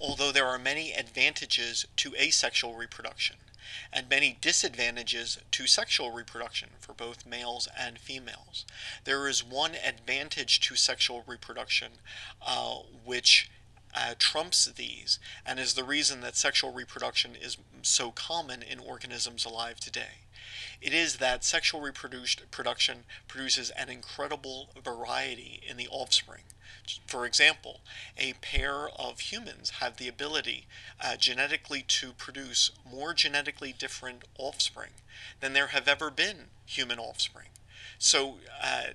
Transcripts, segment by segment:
although there are many advantages to asexual reproduction and many disadvantages to sexual reproduction for both males and females. There is one advantage to sexual reproduction uh, which uh, trumps these and is the reason that sexual reproduction is so common in organisms alive today. It is that sexual reproduction produces an incredible variety in the offspring. For example, a pair of humans have the ability uh, genetically to produce more genetically different offspring than there have ever been human offspring. So, uh,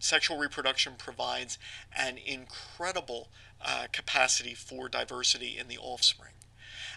sexual reproduction provides an incredible uh, capacity for diversity in the offspring.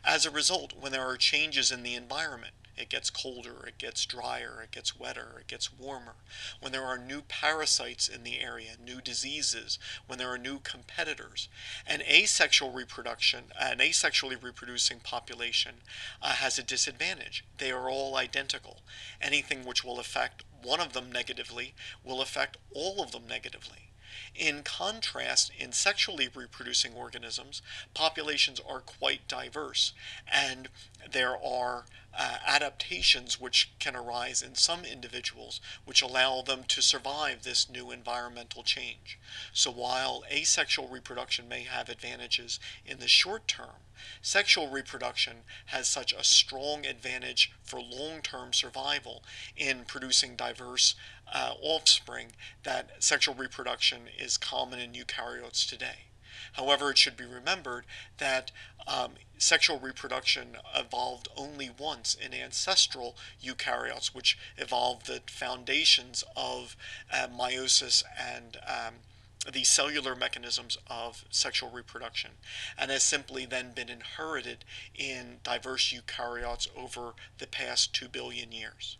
As a result, when there are changes in the environment, it gets colder, it gets drier, it gets wetter, it gets warmer. When there are new parasites in the area, new diseases, when there are new competitors. An asexual reproduction, an asexually reproducing population uh, has a disadvantage. They are all identical. Anything which will affect one of them negatively will affect all of them negatively. In contrast, in sexually reproducing organisms, populations are quite diverse, and there are uh, adaptations which can arise in some individuals which allow them to survive this new environmental change. So while asexual reproduction may have advantages in the short term, sexual reproduction has such a strong advantage for long term survival in producing diverse uh, offspring that sexual reproduction is common in eukaryotes today. However, it should be remembered that um, sexual reproduction evolved only once in ancestral eukaryotes, which evolved the foundations of uh, meiosis and um, the cellular mechanisms of sexual reproduction and has simply then been inherited in diverse eukaryotes over the past 2 billion years.